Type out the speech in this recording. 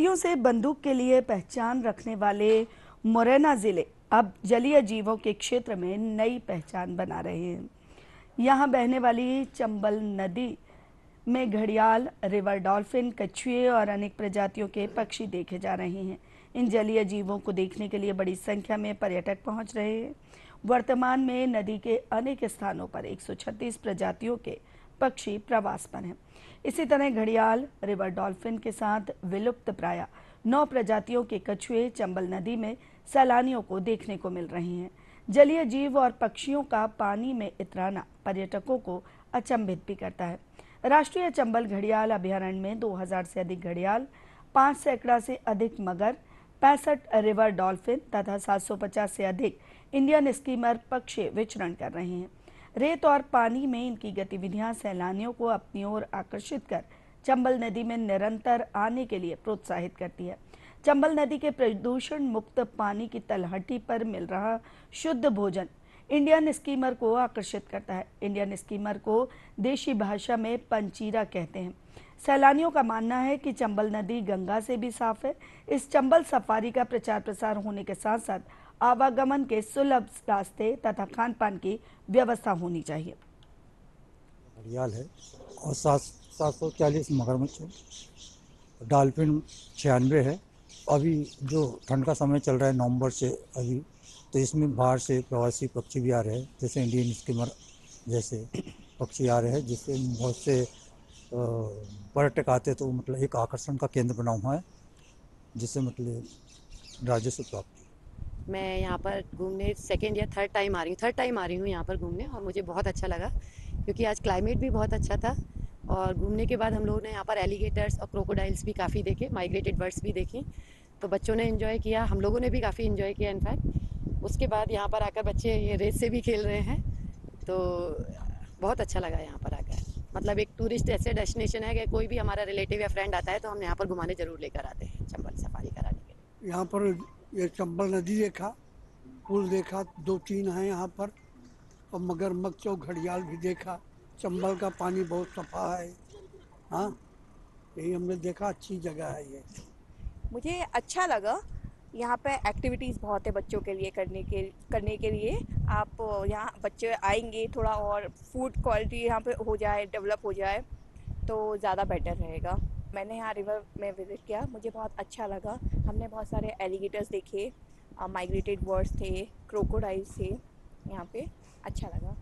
सदियों से बंदूक के लिए पहचान रखने वाले मुरैना ज़िले अब जलीय जीवों के क्षेत्र में नई पहचान बना रहे हैं। यहाँ बहने वाली चंबल नदी में घड़ियाल, रिवर डॉल्फिन, कछुए और अनेक प्रजातियों के पक्षी देखे जा रहे हैं। इन जलीय जीवों को देखने के लिए बड़ी संख्या में पर्यटक पहुँच रहे हैं। वर्तमान में नदी के अनेक स्थानों पर 136 प्रजातियों के पक्षी प्रवास पर हैं। इसी तरह घड़ियाल, रिवर डॉल्फिन के साथ विलुप्त प्राय नौ प्रजातियों के कछुए चंबल नदी में सैलानियों को देखने को मिल रहे हैं। जलीय जीव और पक्षियों का पानी में इतराना पर्यटकों को अचंभित भी करता है। राष्ट्रीय चंबल घड़ियाल अभ्यारण्य में 2000 से अधिक घड़ियाल, पाँच सैकड़ा से अधिक मगर, पैंसठ रिवर डॉल्फिन तथा 750 से अधिक इंडियन स्कीमर पक्षी विचरण कर रहे हैं। रेत और पानी में इनकी गतिविधियाँ सैलानियों को अपनी ओर आकर्षित कर चंबल नदी में निरंतर आने के लिए प्रोत्साहित करती है। चंबल नदी के प्रदूषण मुक्त पानी की तलहटी पर मिल रहा शुद्ध भोजन इंडियन स्कीमर को आकर्षित करता है। इंडियन स्कीमर को देशी भाषा में पंचीरा कहते हैं। सैलानियों का मानना है कि चंबल नदी गंगा से भी साफ़ है। इस चंबल सफारी का प्रचार प्रसार होने के साथ साथ आवागमन के सुलभ रास्ते तथा खान पान की व्यवस्था होनी चाहिए। घड़ियाल है और सात सात सौ चालीस मगरमच्छ है। डॉल्फिन छियानवे है। अभी जो ठंड का समय चल रहा है नवंबर से अभी तो इसमें बाहर से प्रवासी पक्षी भी आ रहे हैं, जैसे इंडियन स्कीमर जैसे पक्षी आ रहे हैं, जिससे बहुत से पर्यटक आते तो मतलब एक आकर्षण का केंद्र बना हुआ है, जिससे मतलब राजस्व प्राप्त मैं यहाँ पर घूमने सेकेंड या थर्ड टाइम आ रही हूँ थर्ड टाइम आ रही हूँ यहाँ पर घूमने और मुझे बहुत अच्छा लगा क्योंकि आज क्लाइमेट भी बहुत अच्छा था और घूमने के बाद हम लोगों ने यहाँ पर एलिगेटर्स और क्रोकोडाइल्स भी काफ़ी देखे माइग्रेटेड बर्ड्स भी देखे। तो बच्चों ने इन्जॉय किया, हम लोगों ने भी काफ़ी इन्जॉय किया इनफैक्ट उसके बाद यहाँ पर आकर बच्चे ये रेस से भी खेल रहे हैं। तो बहुत अच्छा लगा यहाँ पर आकर। मतलब एक टूरिस्ट ऐसे डेस्टिनेशन है कि कोई भी हमारा रिलेटिव या फ्रेंड आता है तो हम यहाँ पर घुमाने ज़रूर लेकर आते हैं, चंबल सफारी कराने के लिए। यहाँ पर ये चंबल नदी देखा, पुल देखा, दो तीन हैं यहाँ पर, और मगरमच्छ और घड़ियाल भी देखा, चंबल का पानी बहुत सफ़ा है हाँ? यही हमने देखा, अच्छी जगह है ये। मुझे अच्छा लगा, यहाँ पे एक्टिविटीज़ बहुत है बच्चों के लिए करने के करने के लिए। आप यहाँ बच्चे आएँगे, थोड़ा और फ़ूड क्वालिटी यहाँ पे हो जाए डेवलप हो जाए तो ज़्यादा बेटर रहेगा। मैंने यहाँ रिवर में विज़िट किया। मुझे बहुत अच्छा लगा। हमने बहुत सारे एलिगेटर्स देखे माइग्रेटेड बर्ड्स थे क्रोकोडाइल्स थे, यहाँ पे अच्छा लगा।